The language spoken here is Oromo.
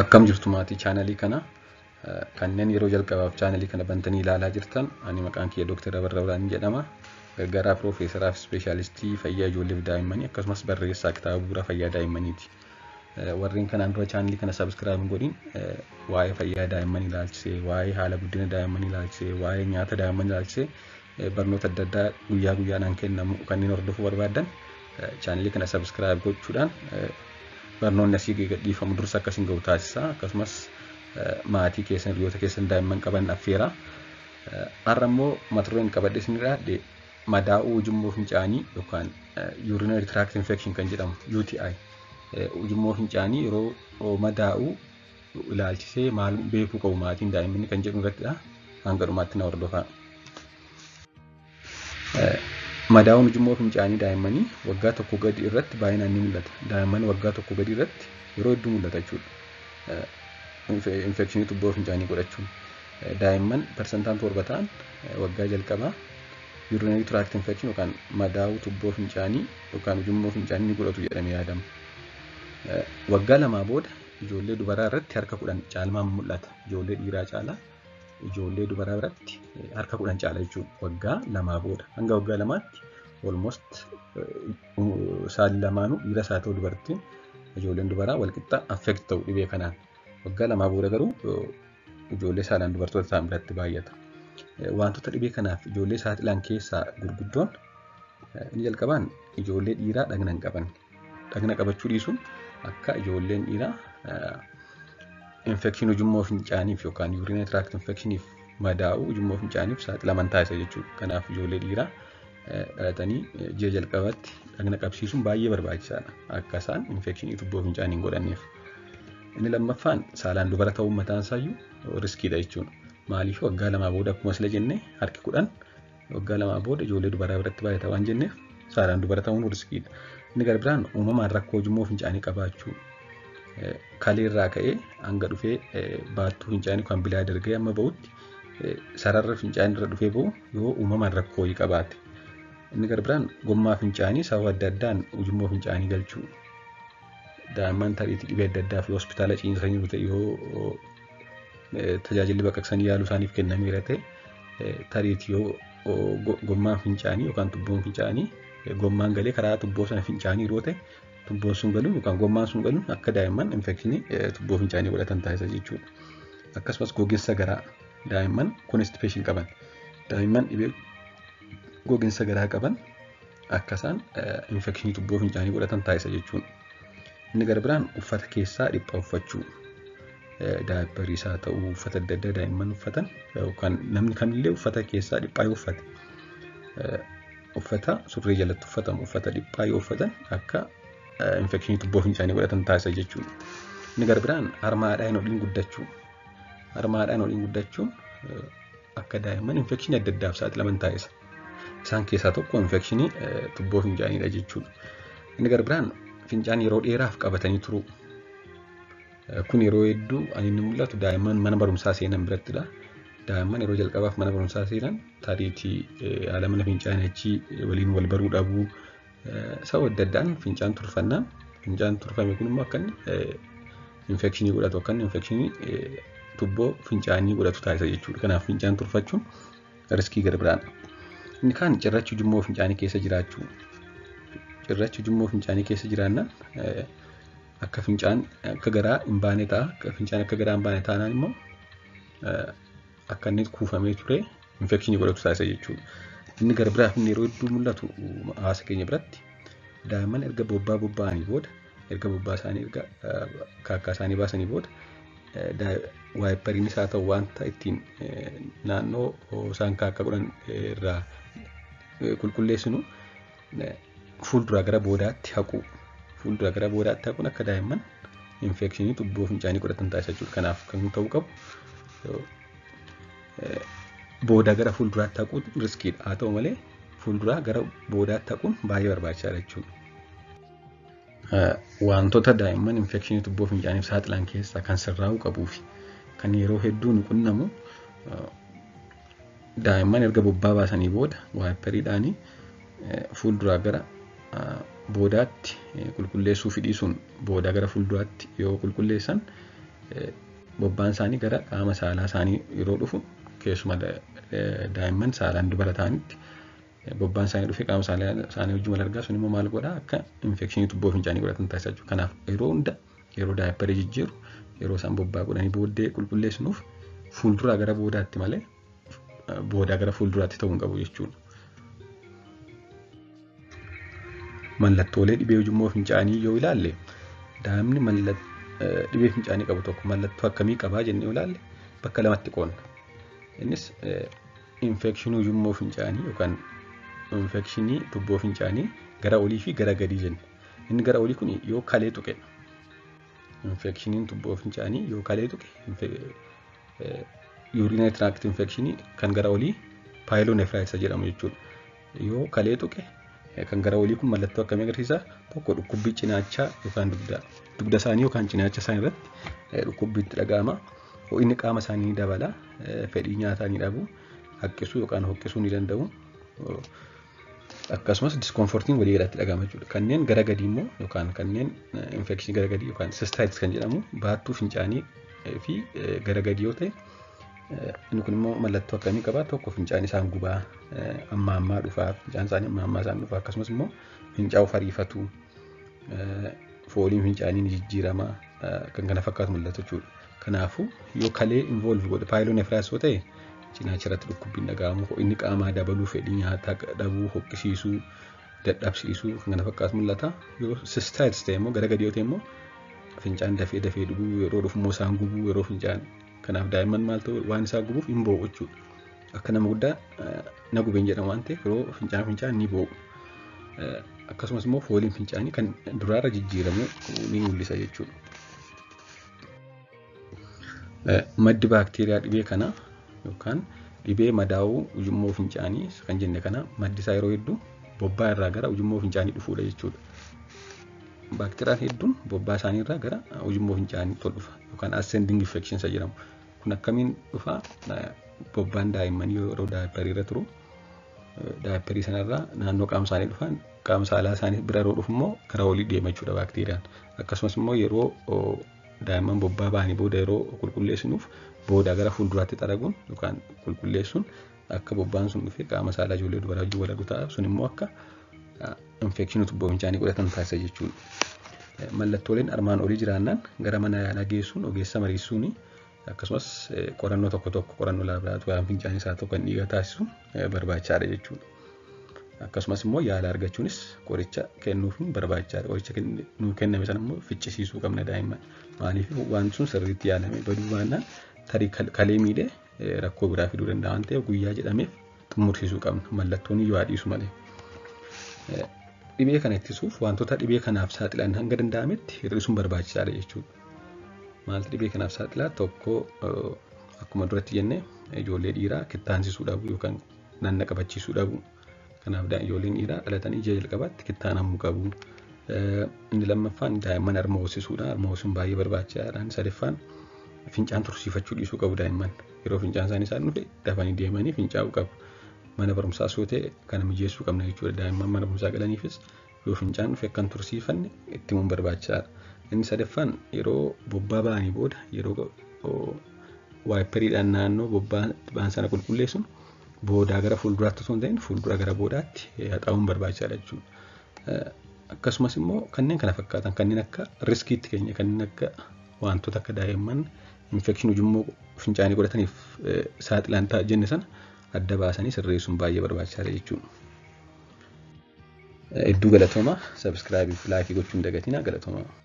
Akkam jirtu maatii chaanalii kana kanneen yeroo jalqabaaf chaanalii kana bantanii ilaalaa jirtan ani maqaan kiyya Dooktar Abarraa Biraan jedhama. Gargaaraa Piroofeesaraaf Ispeeshaalistii Fayyaa Ijoolleef Daa'immanii akkasumas barreessaa kitaaba bu'uura fayyaa daa'immaniiti. Warreen kanaan dura chaanalii kana sabskiraayib hin godhin waa'ee fayyaa daa'immanii ilaalchisee, waa'ee haala guddina daa'immanii ilaalchisee, waa'ee nyaata daa'immanii ilaalchisee barnoota adda addaa guyyaa guyyaadhaan kennamu kanneen hordofuu barbaadan chaanalii kana sabskiraayib gochuudhaan barnoonni asii gadhiifamu dursa akkasiin gahu taasisa. Akkasumas maatii keessan hiriyoota keessan daa'imman qaban affeera. Har'a immoo mata dureen qabadhe isin dhiyaadhe madaa'uu ujummoo fincaanii yookaan urinary tract infection kan jedhamu UTI. Ujummoo fincaanii yeroo madaa'uu ilaalchisee maal beekuu qabu maatiin daa'imman kan jedhu irrattidha. Hanga dhumaatti na hordofaa. Madaa'uun ujummoo fincaanii daa'immanii waggaa tokko gadi irratti baay'inaan ni mul'ata. Daa'imman waggaa tokko gadi irratti yeroo hedduu mul'ata jechuudha. Infekshinii tubboo fincaanii godhachuun. Daa'imman parsantaan torba ta'an waggaa jalqabaa urinary tract infection yookaan madaa'uu tubboo fincaanii yookaan ujummoo fincaanii ni godhatu jedhamee yaadama. Waggaa lamaa booda ijoollee dubaraa irratti harka kudhan caalmaan mul'ata. Ijoollee dhiiraa caalaa ijoollee dubaraa biratti harka kudhan caala jechuudha. Waggaa lamaa booda hanga waggaa lamaatti almost saali lamaanuu dhiiras haa ta'u dubartiin ijoolleen dubaraa walqixa affect ta'u dhibee kanaan. Waggaa lamaa booda garuu ijoollee saalaan dubartoota ta'an biratti baay'ata. Wantoota dhibee kanaaf ijoollee saaxilan keessaa gurguddoon inni jalqabaan ijoollee dhiiraa dhagna hin qaban. Dhagna qabachuu dhiisuun akka ijoolleen dhiiraa infekshinii ujummoo fincaaniif yookaan urinary tract infectioniif madaa'uu ujummoo fincaaniif saaxilaman taasisa jechuudha. Kanaaf ijoollee dhiiraa dhalatanii ji'a jalqabaatti dhagna qabsiisuun baay'ee barbaachisaadha. Akka isaan infekshinii tubboo fincaanii hin godhanneef. Inni lammaffaan saalaan dubara ta'uun mataan isaayyuu riskiidha jechuudha. Maaliif waggaa lamaa booda akkuma sila jenne harki kudhan waggaa lamaa booda ijoollee dubaraa biratti baay'ata waan jenneef saalaan dubara ta'uun riskiidha. Inni gara biraan uumamaan rakkoo ujummoo fincaanii qabaachuu kaleerraa ka'ee hanga dhufee baattuu fincaanii kan bilaa dargee amma bahutti sararra fincaanii irra dhufee bahu yoo uumamaan rakkoo wayii qabaate. Inni gara biraan gommaa fincaanii sababa adda addaan ujummoo fincaanii galchuu. Daa'imman tariitii dhibee adda addaaf yoo hospitaala ciisanii ta'e yoo tajaajilli baqaqsanii yaaluu isaaniif kennameera ta'e tariitii yoo gommaan fincaanii yookaan tubboon fincaanii gommaan galee karaa tubboo sana fincaanii yeroo ta'e tubboon sun galuun yookaan gommaan sun galuun akka daa'imman infekshinii tubboo fincaanii godhatan taasisa jechuudha. Akkasumas gogiinsa garaa daa'imman constipation qaban daa'imman dhibee gogiinsa garaa qaban akka isaan infekshinii tubboo fincaanii godhatan taasisa jechuudha. Inni gara biraan uffata keessaa dhiphaa uffachuu daayippariis haa ta'uu uffata adda addaa daa'imman uffatan yookaan namni kamillee uffata keessaa dhiphaa yoo uffate uffata surree jalatti uffatamu uffata dhiphaa yoo uffatan akka infekshinii tubboo fincaanii godhatan taasisa jechuudha. Inni gara biraan harmaadhaan waliin guddachuu. Harmaadhaan waliin guddachuun akka daa'imman infekshinii adda addaaf saaxilaman taasisa. Isaan keessaa tokko infekshinii tubboo fincaaniidha jechuudha. Inni gara biraan fincaan yeroo dheeraaf qabatanii turuu. Kun yeroo hedduu ani inni mul'atu daa'imman mana barumsaa seenan birattidha. Daa'imman yeroo jalqabaaf mana barumsaa seenan tariitii haala mana fincaanii achii waliin wal baruu dhabuu sababa adda addaan fincaan turfannaan fincaan turfame kun immoo akka inni infekshinii godhatu akka inni infekshinii tubboo fincaanii godhatu taasisa jechuudha. Kanaaf fincaan turfachuun riskii gara biraadha. Inni kaan cirrachi ujummoo fincaanii keessa jiraachuu. Cirrachi ujummoo fincaanii keessa jiraannaan akka fincaan akka garaa hin baane ta'a. Akka fincaan akka garaa hin baane taanaan immoo akka inni kuufamee ture infekshinii godhatu taasisa jechuudha. Inni gara biraaf inni yeroo hedduu mul'atu hawaasa keenya biratti daa'imman erga bobbaa bobba'anii booda erga bobbaa isaanii erga kaakkaa isaanii baasanii booda waayippariinis haa ta'u wanta ittiin naannoo isaan kaakkaa godhan irraa qulqulleessinu fuulduraa gara boodaatti haqu. Fuulduraa gara boodaatti haquun akka daa'imman infekshinii tubboo fincaanii godhatan taasisa jechuudha. Kanaaf kan ta'uu qabu booda gara fuulduraatti haquun riskiidha. Haa ta'u malee fuulduraa gara boodaatti haquun baay'ee barbaachisaadha jechuudha. Wantoota daa'imman infekshinii tubboo fincaaniif saaxilan keessaa kan sirraa'uu qabuu fi kan yeroo hedduu nu qunnamu daa'imman erga bobbaa baasanii booda waayippariidhaanii fuulduraa gara boodaatti qulqulleessuu fi dhiisuun boodaa gara fuulduraatti yoo qulqulleessan bobbaan isaanii gara qaama saalaa isaanii yeroo dhufu keessuma daa'imman saalaan dubara ta'anitti bobbaan isaanii dhufee qaama isaanii wajjin wal argaa sun immoo maal godhaa akka infekshinii tubboo fincaanii godhatan taasisaa jechuudha. Kanaaf yeroo hunda yeroo daayipparii jijjiiru yeroo isaan bobbaa godhanii booddee qulqulleessinuuf fuulduraa gara boodaatti malee boodaa gara fuulduraatti ta'uu hin qabu jechuudha. Mallattoolee dhibee ujummoo fincaanii yoo ilaalle daa'imni dhibee fincaanii qabu tokko mallattoo akkamii qabaa jennee ilaalle bakka lamatti qoonna. Innis infekshinii ujummoo fincaanii yookaan infekshinii tubboo fincaanii gara olii fi gara gadii jenna. Inni gara olii kun yoo kalee tuqe infekshiniin tubboo fincaanii yoo kalee tuqe urinary tract infekshinii kan gara olii paayilonefraayitis jedhamu jechuudha. Yoo kalee tuqe kan gara olii kun mallattoo akkamii agarsiisa? Tokko dhukkubbii cinaachaa yookaan dugda isaanii yookaan cinaacha isaanii irratti dhukkubbiitti dhaga'ama. Ho'inni qaama isaanii dabala. Fedhii nyaataa ni dhabu. Haqqisuu yookaan hoqqisuu ni danda'u. Akkasumas diskomfortiin walii galatti dhaga'ama jechuudha. Kanneen gara gadii immoo yookaan kanneen infekshinii gara gadii yookaan sistaayitis kan jedhamu baattuu fincaanii fi gara gadii yoo ta'e inni kun immoo mallattoo akkamii qabaa? Tokko fincaan isaan gubaa amma ammaa dhufaa fincaan isaanii amma ammaa isaan dhufaa akkasumas immoo fincaa of ariifatu fooliin fincaanii ni jijjiirama kan kana fakkaatu mul'atu jechuudha. Kanaafuu yoo kalee involve godhe paayilonefraayitis yoo ta'e cinaacha irratti dhukkubbiin dhaga'amu inni qaamaa dabaluu fedhii nyaataa dhabuu hoqqisiisuu dadhabsiisuu kan kana fakkaatu mul'ata. Yoo sistaayitis ta'e immoo gara gadii yoo ta'e immoo fincaan dafee dafee dhuguu yeroo dhufu immoo isaan gubuu yeroo fincaan kanaaf daa'imman maal ta'u waan isaa gubuuf hin boo'u jechuudha. Akka nama guddaa na gubeen jedhamu waan ta'eef yeroo fincaan fincaan ni boo'u. Akkasumas immoo fooliin fincaanii kan duraarra jijjiiramu ni mul'isa jechuudha. Maddi baakteeriyaa dhibee kanaa yookaan dhibee madaa'uu ujummoo fincaanii kan jenne kana maddi isaa yeroo hedduu bobbaa irraa gara ujummoo fincaanii dhufuudha jechuudha. Baakteeriyaan hedduun bobbaa isaanii irraa gara ujummoo fincaanii tol dhufa yookaan ascending infection isa jedhamu. Kun akkamiin dhufa bobbaan daa'immanii yeroo daayipparii irra turu daayipparii sanarraa naannoo qaama isaanii dhufan qaama saalaa isaanii bira yeroo dhufu immoo gara olii deema jechuudha baakteeriyaan. Akkasumas immoo yeroo daa'imman bobbaa ba'anii booda yeroo qulqulleessinuuf booda gara fuulduraatti xaraguun yookaan qulqulleessuun akka bobbaan sun dhufee qaama saalaa ijoollee dubaraa wajjin wal argu ta'a. Sun immoo akka infekshinii tubboo fincaanii godhatan taasisa jechuudha. Mallattooleen armaan olii jiraannaan gara mana yaalaa geessuun ogeessa mariisuun akkasumas qorannoo tokko tokko qorannoo laaboraatoorii fincaanii isaa tokko kan dhiiga taasisu barbaachisaadha jechuudha. Akkasumas immoo yaala argachuunis qoricha kennuufiin barbaachisaadha. Qoricha nuu kenname sana immoo ficcisiisuu qabna daa'imman. Maaliif wanti sun sirriitti yaalame baduu baannaan tarii kalee miidhee rakkoo biraa fiduu danda'a waan ta'eef guyyaa jedhameef xumursiisuu qabna. Mallattoon iyyuu haa dhiisu malee. Dhibee kana ittisuuf wantoota dhibee kanaaf saaxilan hanga danda'ametti hir'isuun barbaachisaadha jechuudha. Maaltu dhibee kanaaf saaxilaa? Tokko akkuma duratti jenne ijoollee dhiiraa kittaansisuu dhabu yookaan naanna qabachiisuu dhabu. Kanaaf ijoolleen dhiiraa dhalatanii ija jalqabaatti kittaanamuu qabu. Inni lammaffaan daa'imman harma hoosisuudha. Harma hoosisuun baay'ee barbaachisaadha. Sadaffaan fincaan tursiifachuu dhiisuu qabu daa'imman. Yeroo fincaan isaanii isaan dhufe dafanii deemanii fincaa'uu qabu. Mana barumsaas yoo ta'e kana mijeessuu qabna jechuudha. Daa'imman mana barumsaa galaniifis yoo fincaan dhufe akkan tursiifanne itti himuun barbaachisaadha. Inni sadaffaan yeroo bobbaa ba'anii booda yeroo waayipperiidhaan naannoo bobbaa ba'an sana qulqulleessuun boodaa gara fuulduraatti osoo hin ta'in fuuldura gara boodaatti haxaa'uun barbaachisaadha jechuudha. Akkasumas immoo kanneen kana fakkaatan kanneen akka riskiitti keenya kanneen akka wantoota akka daa'imman infekshinii ujummoo fincaanii godhataniif saaxilan ta'a jenne sana adda baasanii sirreessuun baay'ee barbaachisaadha jechuudha. Hedduu galatoomaa sabiskiraabii fi laayikii gochuun dagatinaa galatoomaa.